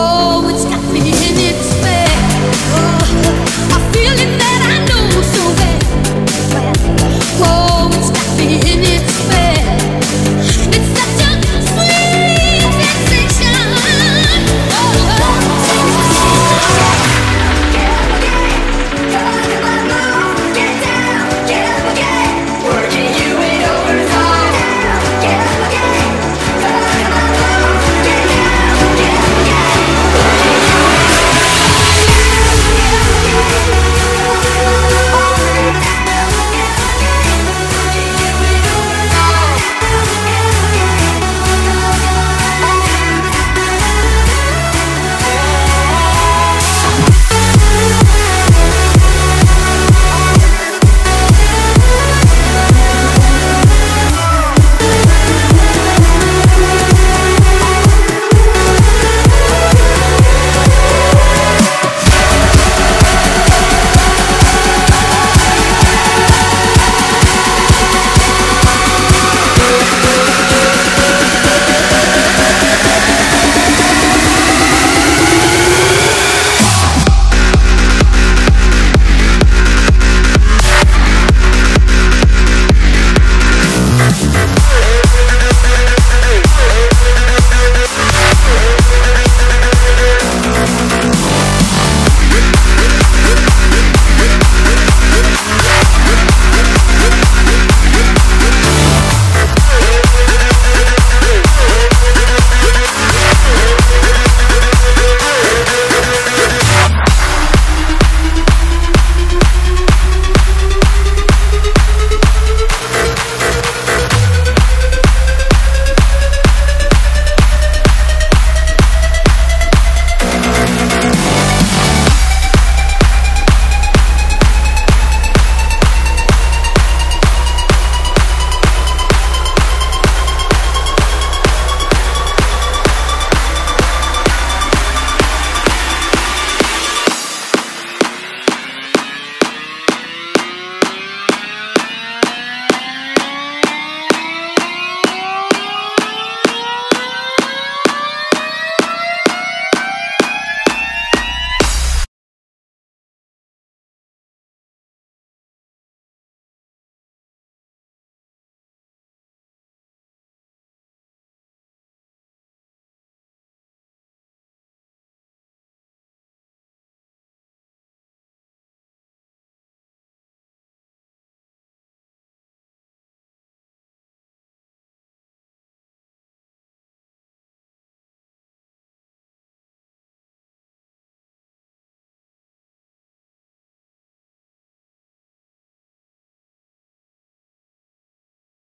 Oh.